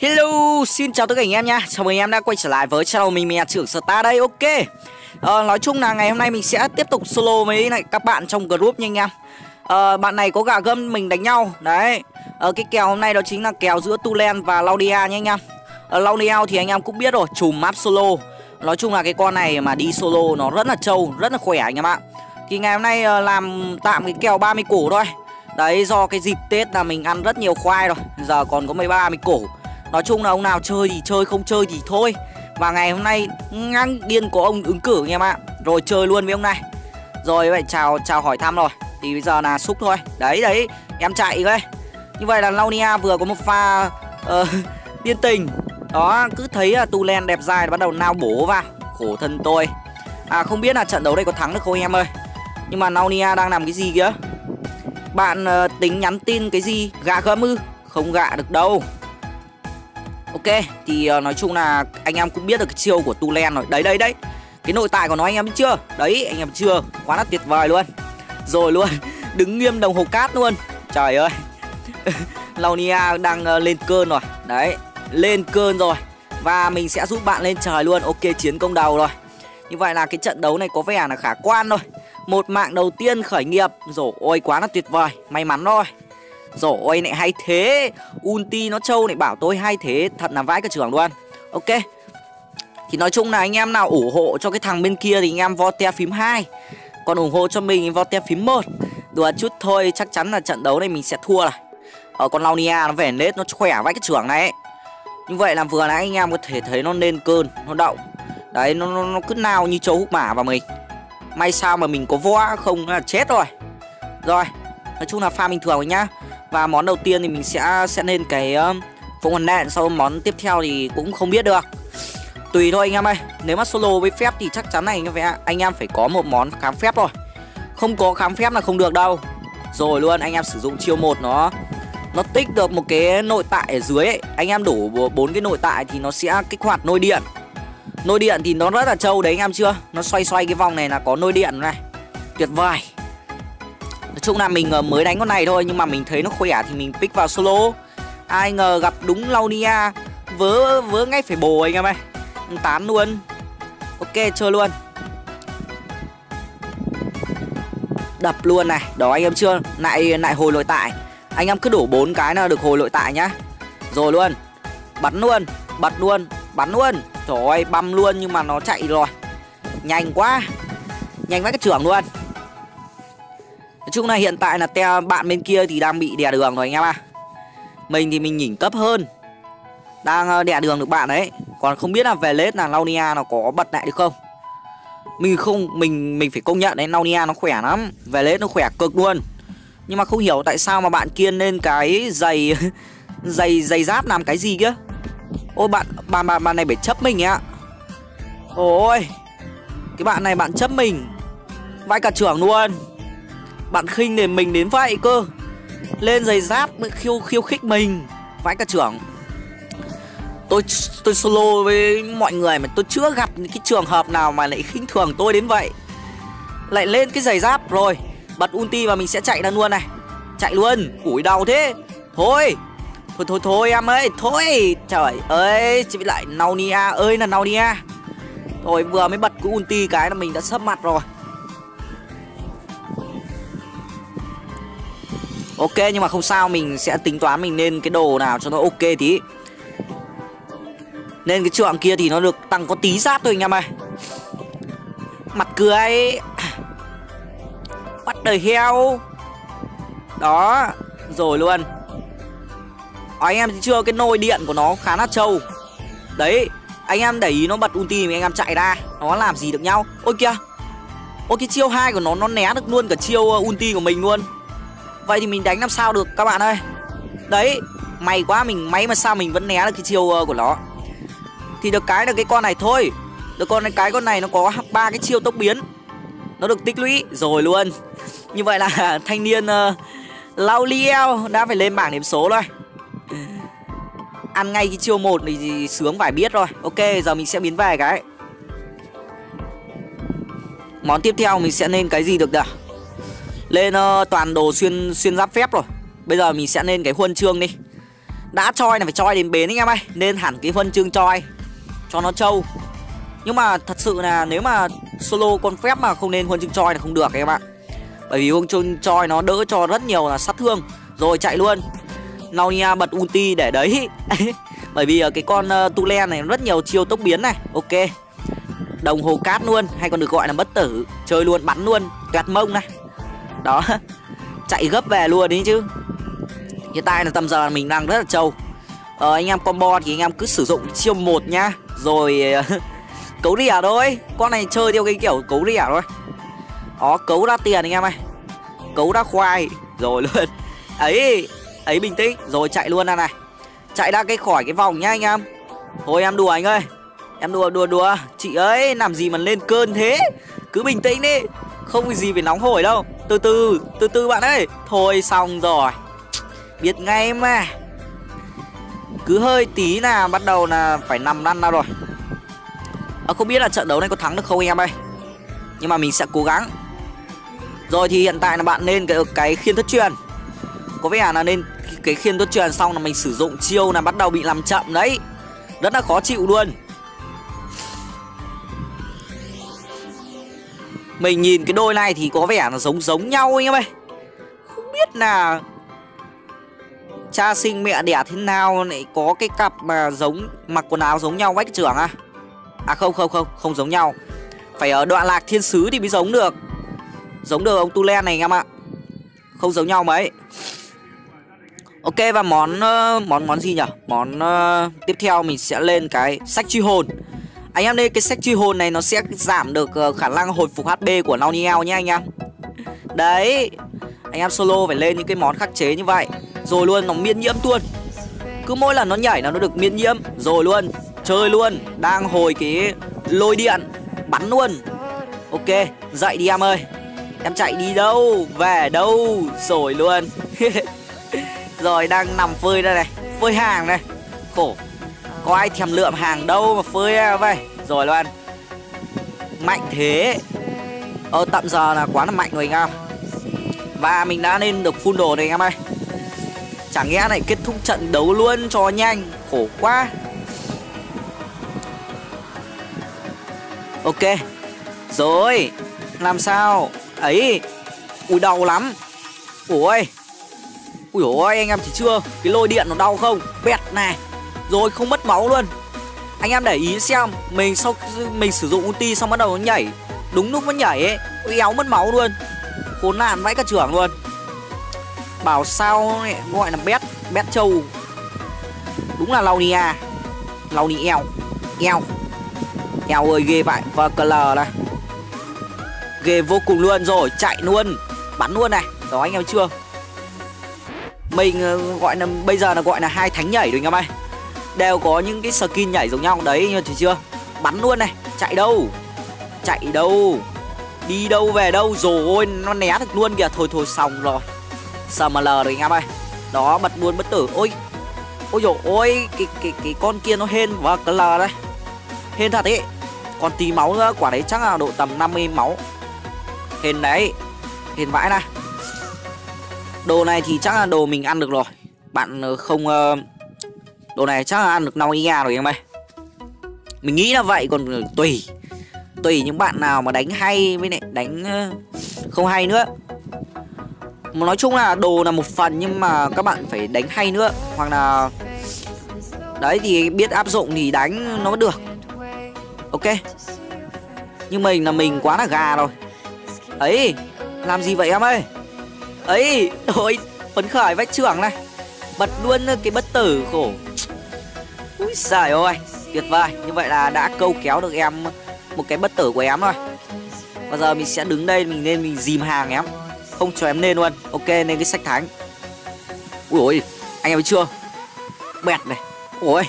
Hello, xin chào tất cả anh em nha. Chào mừng anh em đã quay trở lại với channel mình, mình là trưởng Star đây, ok. À, Nói chung là ngày hôm nay mình sẽ tiếp tục solo với lại các bạn trong group nha anh em. À, Bạn này có gà gâm mình đánh nhau, đấy. À, Cái kèo hôm nay đó chính là kèo giữa Tulen và Laudia nha anh em. À, Laudia thì anh em cũng biết rồi, chùm map solo. Nói chung là cái con này mà đi solo nó rất là trâu, rất là khỏe anh em ạ. Thì ngày hôm nay làm tạm cái kèo 30 cổ thôi. Đấy do cái dịp Tết là mình ăn rất nhiều khoai rồi. Giờ còn có 13 mình củ Nói chung là ông nào chơi thì chơi không chơi thì thôi. Và ngày hôm nay ngang điên có ông ứng cử anh em ạ. Rồi chơi luôn với ông này. Rồi vậy chào chào hỏi thăm rồi. Thì bây giờ là xúc thôi. Đấy đấy em chạy đây Như vậy là Launia vừa có một pha uh, Điên tình. Đó cứ thấy là tu len đẹp dài bắt đầu nao bổ vào. Khổ thân tôi. À không biết là trận đấu đây có thắng được không em ơi? Nhưng mà Launia đang làm cái gì kìa? Bạn uh, tính nhắn tin cái gì Gạ gấm ư Không gạ được đâu Ok, thì uh, nói chung là anh em cũng biết được cái chiêu của Tulen rồi. Đấy đấy đấy. Cái nội tại của nó anh em biết chưa? Đấy, anh em chưa? Quá là tuyệt vời luôn. Rồi luôn, đứng nghiêm đồng hồ cát luôn. Trời ơi. Launia đang uh, lên cơn rồi. Đấy, lên cơn rồi. Và mình sẽ giúp bạn lên trời luôn. Ok, chiến công đầu rồi. Như vậy là cái trận đấu này có vẻ là khả quan thôi. Một mạng đầu tiên khởi nghiệp. Rồi ôi quá là tuyệt vời. May mắn rồi. Rồi ôi lại hay thế. Ulti nó trâu lại bảo tôi hay thế. Thật là vãi cả trưởng luôn. Ok. Thì nói chung là anh em nào ủng hộ cho cái thằng bên kia Thì anh em vote phím 2 Còn ủng hộ cho mình vote phím 1 Đùa chút thôi chắc chắn là trận đấu này mình sẽ thua này Ở ờ, con Launia nó về nết nó khỏe vãi cái trưởng này ấy. Như vậy là vừa nãy anh em có thể thấy nó lên cơn Nó động Đấy nó, nó, nó cứ nào như châu hút mả vào mình. May sao mà mình có võ không là chết rồi. Rồi Nói chung là pha bình thường nhá. Và món đầu tiên thì mình sẽ sẽ lên cái ờ, uh, phụng hoàn đạn Sau món tiếp theo thì cũng không biết được. Tùy thôi anh em ơi. Nếu mà solo với phép thì chắc chắn này anh em, phải anh em phải có một món khám phép rồi. Không có khám phép là không được đâu. Rồi luôn anh em sử dụng chiêu một nó Nó tích được một cái nội tại ở dưới ấy. Anh em đủ bốn cái nội tại thì nó sẽ kích hoạt nôi điện. Nôi điện thì nó rất là trâu đấy anh em chưa? Nó xoay xoay cái vòng này là có nôi điện này. Tuyệt vời. Nói chung là mình ờ, mới đánh con này thôi, Nhưng mà mình thấy nó khỏe thì mình pick vào solo. Ai ngờ gặp đúng Launia Vớ vớ ngay phải bồ anh em ơi. Tán luôn. Ok, chơi luôn. Đập luôn này. Đó, anh em chưa? Lại lại hồi nội tại. Anh em cứ đổ bốn cái là được hồi nội tại nhá. Rồi luôn. Bắn luôn. Bật luôn. Bắn luôn. Trời ơi băm luôn nhưng mà nó chạy rồi. Nhanh quá. Nhanh vãi cái trưởng luôn. Nói chung là hiện tại là te bạn bên kia thì đang bị đè đường rồi anh em à Mình thì mình nhỉnh cấp hơn. Đang ờ, đè đường được bạn đấy. Còn không biết là về lết là Launia nó có bật lại được không? Mình không, Mình mình phải công nhận đấy, Launia nó khỏe lắm. Về lết nó khỏe cực luôn. Nhưng mà không hiểu tại sao mà bạn kia lên cái giày Giày giày giáp làm cái gì kia. Ôi bạn bạn bạn, bạn này phải chấp mình ạ. Ôi Cái bạn này bạn chấp mình. Vãi cả trưởng luôn. Bạn khinh để mình đến vậy cơ. Lên giày giáp khiêu khiêu khích mình. Vãi cả trưởng. Tôi tôi solo với mọi người mà tôi chưa gặp những cái trường hợp nào mà lại khinh thường tôi đến vậy. Lại lên cái giày giáp rồi Bật ulti và mình sẽ chạy ra luôn này. Chạy luôn Ủi đau thế. Thôi. Thôi thôi thôi em ơi, Thôi. Trời ơi, Chị lại Naunia ơi, là Naunia. Rồi vừa mới bật cái ulti cái là mình đã sấp mặt rồi. Ok, nhưng mà không sao, mình sẽ tính toán mình nên cái đồ nào cho nó ok tí. Nên cái trượng kia thì nó được tăng có tí giáp thôi anh em ơi. Mặt cười. Bắt đời heo Đó, Rồi luôn. Ở anh em thấy chưa cái nồi điện của nó khá là trâu. Đấy Anh em để ý nó bật ulti thì anh em chạy ra. Nó làm gì được nhau? Ôi kìa. Ôi cái chiêu hai của nó nó né được luôn cả chiêu ờ, ulti của mình luôn. Vậy thì mình đánh làm sao được các bạn ơi? Đấy May quá mình máy mà sao mình vẫn né được cái chiêu ờ, của nó. Thì được cái là cái con này thôi. Được con này cái con này nó có ba cái chiêu tốc biến. Nó được tích lũy rồi luôn. Như vậy là thanh niên ờ, uh, Lauliel đã phải lên bảng điểm số rồi. Ăn ngay cái chiêu một thì, sướng phải biết rồi Ok giờ mình sẽ biến về cái. Món tiếp theo mình sẽ lên cái gì được nhỉ? Lên uh, toàn đồ xuyên xuyên giáp phép rồi. Bây giờ mình sẽ lên cái huân chương đi. Đã choi là phải choi đến bến anh em ơi. Nên hẳn cái huân chương choi cho nó trâu. Nhưng mà thật sự là nếu mà solo con phép mà không nên huân chương choi là không được em ạ. Bởi vì huân chương choi nó đỡ cho rất nhiều là sát thương. Rồi chạy luôn. Naunia bật ulti để đấy. Bởi vì ờ, cái con uh, Tule này rất nhiều chiêu tốc biến này. Ok. Đồng hồ cát luôn Hay còn được gọi là bất tử. Chơi luôn bắn luôn. Tuyệt mông này. Đó. Chạy gấp về luôn đấy chứ. Hiện tại là tầm giờ mình đang rất là trâu. Ờ, Anh em combo thì anh em cứ sử dụng chiêu một nhá. Rồi ờ, Cấu rỉa thôi. Con này chơi theo cái kiểu cấu rỉa thôi. Đó cấu ra tiền anh em ơi. Cấu ra khoai. Rồi luôn. Ấy ấy bình tĩnh rồi chạy luôn ra này. Chạy ra cái khỏi cái vòng nhá anh em. Thôi em đùa anh ơi. Em đùa đùa đùa. Chị ấy làm gì mà lên cơn thế? Cứ bình tĩnh đi. Không có gì phải nóng hổi đâu. Từ từ từ từ bạn ơi. Thôi xong rồi. Biết ngay mà. Cứ hơi tí là bắt đầu là phải nằm lăn ra rồi. À, không biết là trận đấu này có thắng được không anh em ơi. Nhưng mà mình sẽ cố gắng. Rồi thì hiện tại là bạn nên cái, cái khiên thất truyền. Có vẻ là nên cái khiên tuất truyền xong là mình sử dụng chiêu là bắt đầu bị làm chậm đấy. Rất là khó chịu luôn. Mình nhìn cái đôi này thì có vẻ là giống giống nhau anh em ơi không biết là cha sinh mẹ đẻ thế nào lại có cái cặp mà giống, mặc quần áo giống nhau vách trưởng à? À không không không không giống nhau. Phải ở đoạn lạc thiên sứ thì mới giống được. Giống được ông tu len này anh em ạ. Không giống nhau mấy. Ok và món uh, món món gì nhỉ? Món uh, tiếp theo mình sẽ lên cái sách truy hồn. Anh em đây cái sách truy hồn này nó sẽ giảm được uh, khả năng hồi phục HP của Nauniel nhá anh em. Đấy. Anh em solo phải lên những cái món khắc chế như vậy. Rồi luôn nó miễn nhiễm luôn. Cứ mỗi lần nó nhảy là nó được miễn nhiễm rồi luôn. Chơi luôn, đang hồi cái lôi điện bắn luôn. Ok, dậy đi em ơi. Em chạy đi đâu, về đâu rồi luôn. Rồi, đang nằm phơi đây này. Phơi hàng này Khổ. Có ai thèm lượm hàng đâu mà phơi à, ra vậy Rồi luôn Mạnh thế. Ờ tạm giờ là quá là mạnh rồi, anh em. Và mình đã lên được full đồ này, anh em ơi. Chẳng nghe này, kết thúc trận đấu luôn cho nhanh. Khổ quá. Ok. Rồi. Làm sao? Ấy. Ui, đau lắm. Ui Ui ôi anh em thấy chưa? Cái lôi điện nó đau không? Bẹt này. Rồi không mất máu luôn. Anh em để ý xem Mình sau mình sử dụng ulti xong bắt đầu nó nhảy. Đúng lúc nó nhảy ấy Ui éo mất máu luôn. Khốn nạn vãi cả trưởng luôn. Bảo sao này, gọi là bét Bét trâu. Đúng là Launia Launie eo Eo Eo ơi ghê vậy. Và cờ này. Ghê vô cùng luôn. Rồi Chạy luôn. Bắn luôn này. Đó anh em chưa? Mình ờ, gọi là, bây giờ là gọi là hai thánh nhảy rồi anh em ơi đều có những cái skin nhảy giống nhau đấy như thấy chưa? Bắn luôn này, chạy đâu? Chạy đâu? Đi đâu về đâu? Rồi nó né được luôn kìa. Thôi thôi, xong rồi. Sml rồi anh em ơi đó, bật luôn bất tử. Ôi ôi dồi ôi, cái cái cái con kia nó hên và cl đây hên thật ấy còn tí máu nữa, quả đấy chắc là độ tầm 50 máu. Hên đấy. Hên vãi này. Đồ này thì chắc là đồ mình ăn được rồi. Bạn ờ, không uh, Đồ này chắc là ăn được 5 rồi em ơi Mình nghĩ là vậy còn ờ, tùy. Tùy những bạn nào mà đánh hay với lại đánh uh, không hay nữa. Mà Nói chung là đồ là một phần nhưng mà các bạn phải đánh hay nữa Hoặc là Đấy thì biết áp dụng thì đánh nó được. Ok. Nhưng mình là mình quá là gà rồi. Ấy Làm gì vậy em ơi? Ấy thôi phấn khởi vách trưởng này. Bật luôn cái bất tử khổ. Ui giời ơi, tuyệt vời. Như vậy là đã câu kéo được em, một cái bất tử của em rồi. Bây giờ mình sẽ đứng đây, mình nên mình dìm hàng em. Không cho em lên luôn. Ok nên cái sách thánh. Ui, ôi, anh em thấy chưa? Bẹt này. Ôi,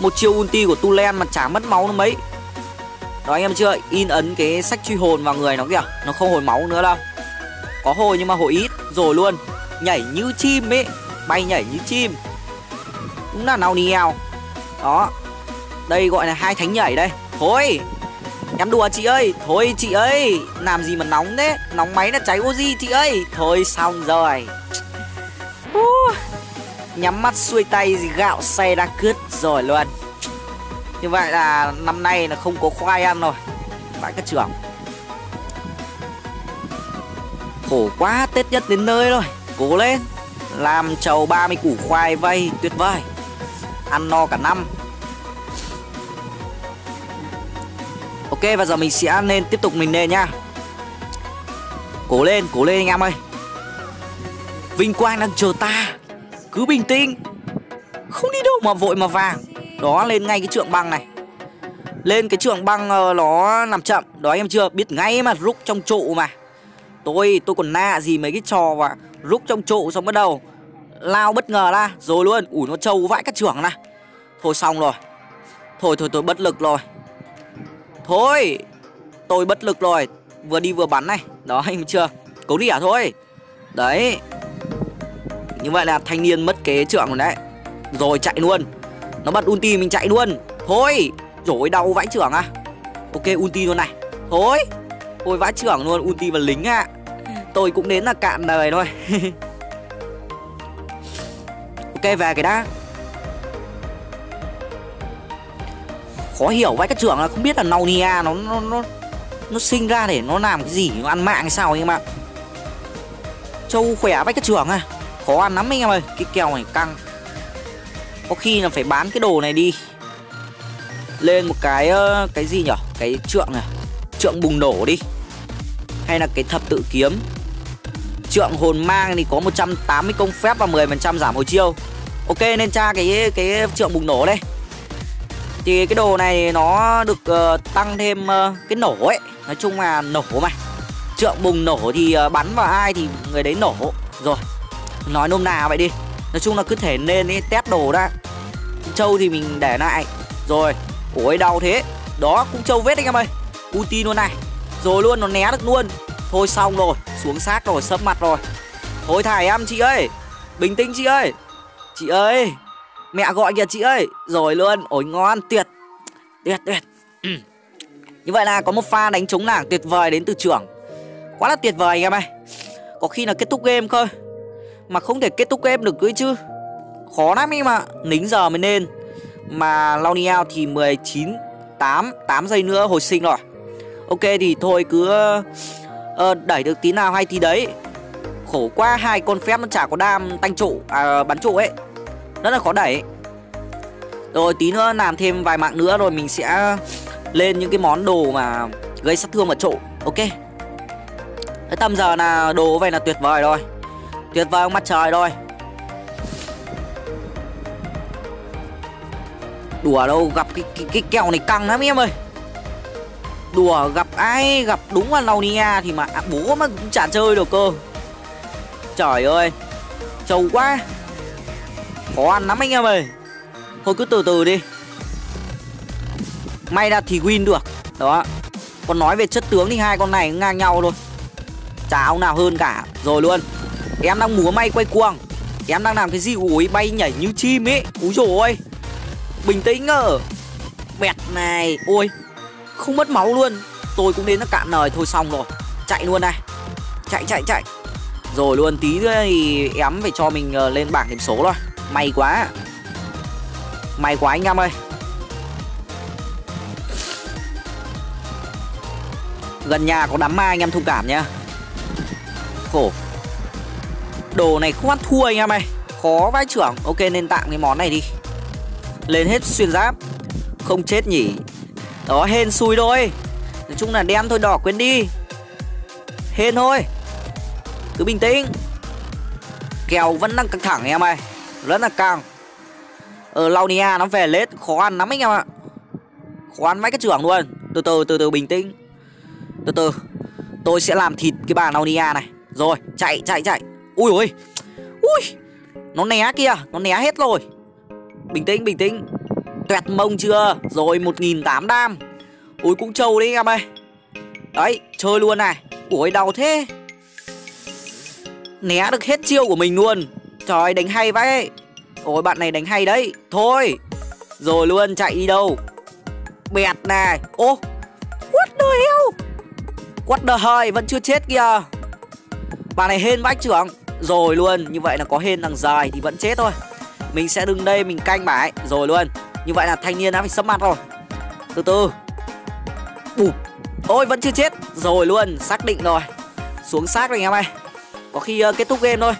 một chiêu ulti của tulen mà chả mất máu nó mấy. Đó, anh em chưa? In ấn cái sách truy hồn vào người nó kìa. Nó không hồi máu nữa đâu có hồi nhưng mà hồi ít, rồi luôn. Nhảy như chim ấy, bay nhảy như chim. Đúng là nào niao đó. Đây gọi là hai thánh nhảy đây. Thôi, em đùa chị ơi. Thôi chị ơi, làm gì mà nóng thế? Nóng máy là cháy oxy chị ơi. Thôi xong rồi. Nhắm mắt xuôi tay gì gạo xe đã cướp rồi luôn. Như vậy là năm nay là không có khoai ăn rồi. Bãi các trưởng. Khổ quá Tết nhất đến nơi rồi Cố lên Làm trầu 30 củ khoai vây tuyệt vời. Ăn no cả năm. Ok và giờ mình sẽ nên tiếp tục mình lên nha. Cố lên, cố lên anh em ơi. Vinh Quang đang chờ ta. Cứ bình tĩnh. Không đi đâu mà vội mà vàng. Đó lên ngay cái trượng băng này. Lên cái trượng băng ờ, nó làm chậm. Đó em chưa biết ngay mà rút trong trụ mà. Tôi tôi còn nạ gì mấy cái trò và rút trong trụ xong bắt đầu. Lao bất ngờ ra Rồi luôn. Ủi nó trâu vãi các trưởng này. Thôi xong rồi. Thôi thôi, tôi bất lực rồi. Thôi, Tôi bất lực rồi. Vừa đi vừa bắn này. Đó, anh chưa? Cố đi à thôi. Đấy. Như vậy là thanh niên mất kế trưởng rồi đấy. Rồi chạy luôn. Nó bật ulti mình chạy luôn. Thôi. Rồi đau vãi trưởng à. Ok, ulti luôn này. Thôi. Ôi, vãi trưởng luôn, ulti và lính ạ à. Tôi cũng đến là cạn đời thôi. Ok, về cái đã. Khó hiểu vậy, các trưởng là không biết là Naunia nó nó nó nó sinh ra để nó làm cái gì, nó ăn mạng hay sao anh em ạ. Châu khỏe vách các trưởng à? Khó ăn lắm anh em ơi, cái kèo này căng. Có khi là phải bán cái đồ này đi. Lên một cái cái gì nhở? Cái trượng này, trượng bùng nổ đi. Hay là cái thập tự kiếm? Trượng hồn mang thì có 180 công phép và 10% giảm hồi chiêu. Ok nên tra cái cái trượng bùng nổ đây. Thì cái đồ này nó được uh, tăng thêm uh, cái nổ ấy. Nói chung là nổ mà. Trượng bùng nổ thì uh, bắn vào ai thì người đấy nổ. Rồi nói nôm nào vậy đi. Nói chung là cứ thể nên ấy, test đồ đã. Trâu thì mình để lại. Rồi ôi đau thế. Đó cũng trâu vết anh em ơi. Ulti luôn này. Rồi luôn nó né được luôn thôi xong rồi, xuống xác rồi, sấp mặt rồi. Thôi thải em, chị ơi. Bình tĩnh, chị ơi. Chị ơi, Mẹ gọi kìa chị ơi. Rồi luôn. Ôi, ngon, tuyệt. Tuyệt tuyệt. Ừ. Như vậy là có một pha đánh trúng lảng tuyệt vời đến từ trưởng. Quá là tuyệt vời anh em ơi. Có khi là kết thúc game cơ. Mà không thể kết thúc game được cưới chứ. Khó lắm em ạ. Nính giờ mới nên. Mà Launiao thì 19 8 8 giây nữa hồi sinh rồi. Ok thì thôi cứ ờ, Đẩy được tí nào hay tí đấy. Khổ quá hai con phép nó chả có đam tanh trụ à, bắn trụ ấy. Rất là khó đẩy. Rồi tí nữa làm thêm vài mạng nữa rồi mình sẽ lên những cái món đồ mà gây sát thương ở trụ ok. Thế tầm giờ là đồ vậy là tuyệt vời rồi. Tuyệt vời mặt trời rồi. Đùa đâu gặp cái, cái, cái kẹo này căng lắm em ơi đùa gặp ai gặp đúng là Launia thì mà à, bố mà cũng chả chơi được cơ. Trời ơi trâu quá. Khó ăn lắm anh em ơi. Thôi cứ từ từ đi. May ra thì win được. Đó. Còn nói về chất tướng thì hai con này ngang nhau thôi. Chả ông nào hơn cả. Rồi luôn. Em đang múa may quay cuồng. Em đang làm cái gì ui bay nhảy như chim ấy. Úi dồi ôi. Bình tĩnh ở bẹt này. Ôi không mất máu luôn. Tôi cũng đến nó cạn lời, thôi xong rồi. Chạy luôn này chạy chạy chạy. Rồi luôn, tí nữa thì em phải cho mình ờ, lên bảng điểm số rồi May quá. May quá anh em ơi. Gần nhà có đám ma anh em thông cảm nhá. Khổ. Đồ này không ăn thua anh em ơi. Khó vãi trưởng Ok, nên tạm cái món này đi. Lên hết xuyên giáp. Không chết nhỉ. Đó, hên xui thôi. Nói chung là đen thôi, đỏ quên đi. Hên thôi. Cứ bình tĩnh. Kèo vẫn đang căng thẳng em ơi. Rất là căng. Ờ, Ở Launia nó về lết, khó ăn lắm anh em ạ. Khó ăn mấy cái trưởng luôn. Từ từ từ từ, bình tĩnh. Từ từ. Tôi sẽ làm thịt cái bà Launia này. Rồi, chạy chạy chạy. Ui ui. Ui. Nó né kìa, nó né hết rồi. Bình tĩnh bình tĩnh tuyệt mông chưa? Rồi, một nghìn tám đam. Ui cũng trâu đấy anh em ơi. Đấy, chơi luôn này. Ủa đau thế. Né được hết chiêu của mình luôn. Trời đánh hay vậy Ôi, bạn này đánh hay đấy. Thôi. Rồi luôn, chạy đi đâu? Bẹt này. Ô, What the hell? What the hell, vẫn chưa chết kìa. Bạn này hên vách trưởng. Rồi luôn, Như vậy là có hên đằng dài thì vẫn chết thôi. Mình sẽ đứng đây, mình canh bãi Rồi luôn. Như vậy là thanh niên đã bị sấp mặt rồi. Từ từ. Bụp. Ôi vẫn chưa chết. Rồi luôn xác định rồi. Xuống xác rồi anh em ơi. Có khi uh, kết thúc game thôi.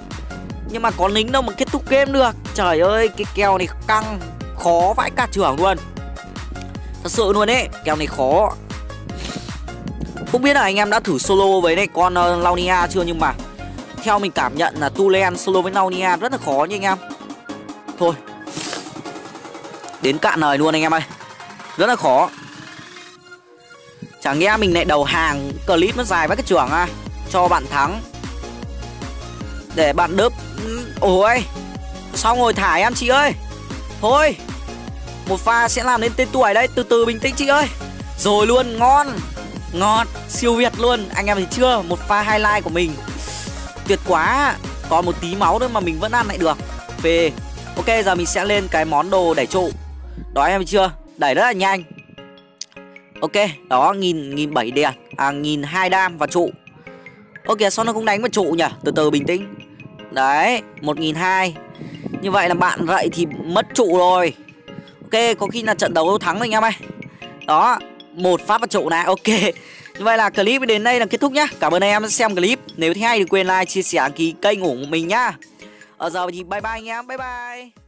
Nhưng mà có lính đâu mà kết thúc game được. Trời ơi cái kèo này căng Khó vãi cả trưởng luôn. Thật sự luôn ấy Kèo này khó. Không biết là anh em đã thử solo với này con ờ, uh, Launia chưa Nhưng mà Theo mình cảm nhận là Tulen solo với Launia rất là khó nha anh em. Thôi Đến cạn lời luôn anh em ơi. Rất là khó. Chẳng nghe mình lại đầu hàng clip nó dài với cái trưởng à. Cho bạn thắng. Để bạn đớp. Ôi Xong rồi thả em chị ơi? Thôi Một pha sẽ làm nên tên tuổi đấy. Từ từ bình tĩnh chị ơi. Rồi luôn ngon. Ngọt Siêu Việt luôn. Anh em thì chưa? Một pha highlight của mình. Tuyệt quá. Còn một tí máu nữa mà mình vẫn ăn lại được. Về, Ok giờ mình sẽ lên cái món đồ đẩy trụ. Đó anh em chưa Đẩy rất là nhanh Ok, đó nghìn nghìn bảy đèn, à nghìn hai đam và trụ. Ok, sao nó không đánh vào trụ nhỉ? Từ từ bình tĩnh. Đấy, một nghìn hai. Như vậy là bạn vậy thì mất trụ rồi. Ok, có khi là trận đấu thắng rồi anh em ơi. Đó, một phát vào trụ này. Ok. Như vậy là clip đến đây là kết thúc nhá. Cảm ơn anh em đã xem clip. Nếu thấy hay thì quên like, chia sẻ, đăng ký kênh ủng mình nhá. Ở giờ thì bye bye anh em. Bye bye.